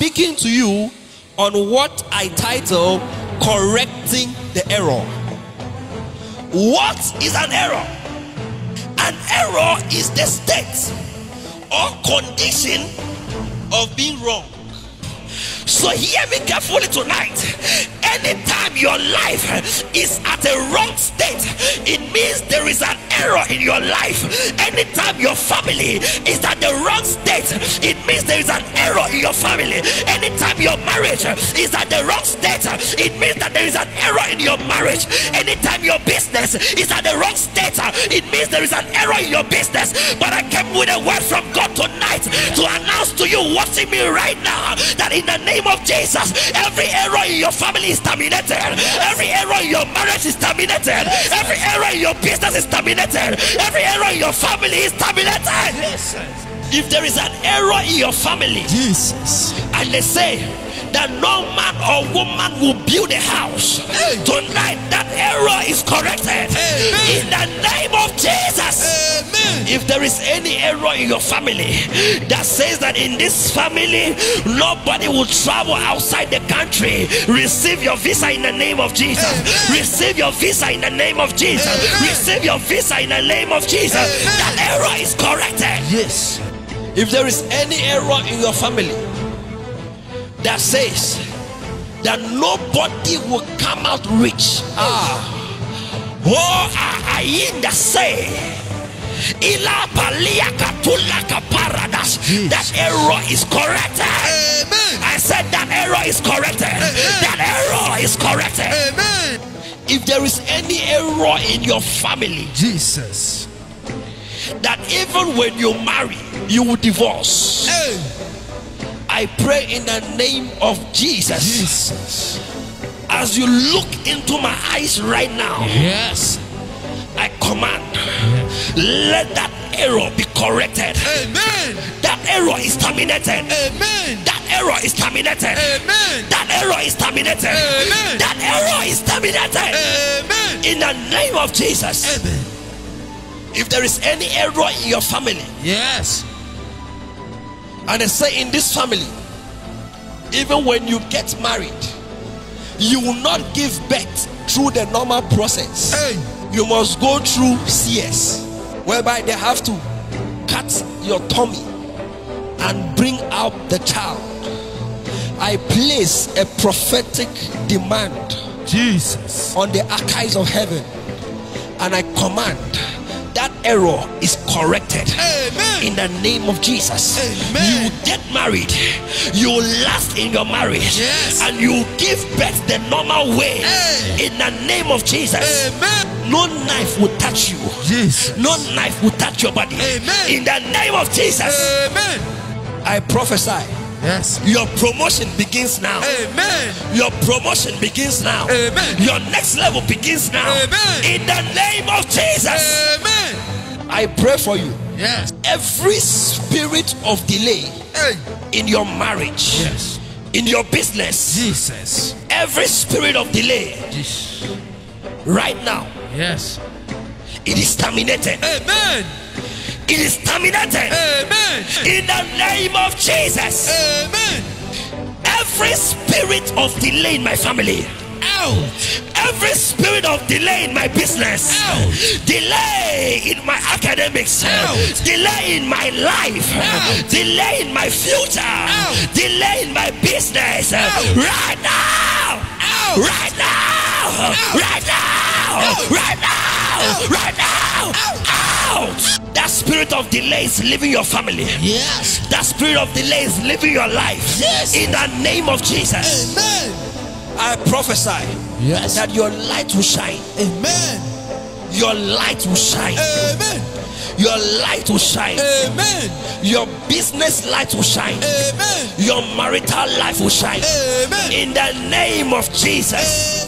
speaking to you on what I title Correcting the Error. What is an error? An error is the state or condition of being wrong. So hear me carefully tonight. Anytime your life is at a wrong state, it means there is an error in your life. Anytime your family is at the wrong state, it means there is an error in your family. Anytime your marriage is at the wrong state, it means that there is an error in your marriage. Anytime your business is at the wrong state, it means there is an error in your business. But I came with a word from God tonight to announce to you watching me right now that in the name of Jesus, every error in your family is terminated, every error in your marriage is terminated, every error in your business is terminated, every error in your family is terminated. If there is an error in your family, Jesus. and they say that no man or woman will build a house tonight that error is corrected. In the name of jesus. Amen. if there is any error in your family that says that in this family nobody will travel outside the country receive your visa in the name of jesus. Receive your visa in the name of jesus. Receive your visa in the name of jesus. That error is corrected. Yes. If there is any error in your family that says that nobody will come out rich, ah, oh, I say, ila palia katula kaparadas. That error is corrected. Amen. I said that error is corrected. That error is corrected. Amen. If there is any error in your family, Jesus. That even when you marry, you will divorce. Hey. I pray in the name of Jesus. Jesus. As you look into my eyes right now, Yes. I command, let that error be corrected. Amen. That error is terminated. Amen. That error is terminated. Amen. That error is terminated. Amen. That error is terminated. Amen. In the name of Jesus. Amen. If there is any error in your family, Yes. and they say in this family, even when you get married, you will not give birth through the normal process. Hey. You must go through CS, whereby they have to cut your tummy and bring out the child. I place a prophetic demand Jesus. on the archives of heaven, and I command that error is corrected Amen. in the name of Jesus. Amen. You get married, you last in your marriage, Yes. and you give birth the normal way Hey. in the name of Jesus. Amen. No knife will touch you, Jesus. no knife will touch your body. Amen. In the name of Jesus, Amen. I prophesy Yes. your promotion begins now. Amen. Your promotion begins now. Amen. Your next level begins now. Amen. In the name of Jesus, Amen. I pray for you. Yes. Every spirit of delay Hey. in your marriage, Yes. in your business, Jesus. every spirit of delay Jesus. right now, Yes. it is terminated. Amen. It is terminated. Amen. In the name of Jesus, Amen. every spirit of delay in my family, Out. every spirit of delay in my business, Ouch. delay in my academics, Ouch. delay in my life, Ouch. delay in my future, delay in my business, right now, right now, right now, right now, right now, out. That spirit of delay is leaving your family. Yes. That spirit of delay is living your life. Yes. In the name of Jesus, Amen. I prophesy Yes. that your light will shine. Amen. Your light will shine. Amen. Your light will shine. Amen. Your business light will shine. Amen. Your marital life will shine. Amen. In the name of Jesus.